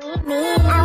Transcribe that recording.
Me,